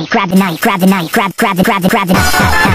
grab the knife, grab the knife, grab, grab the, grab the, grab the knife.